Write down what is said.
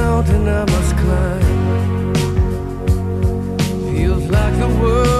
Mountain I must climb feels like the world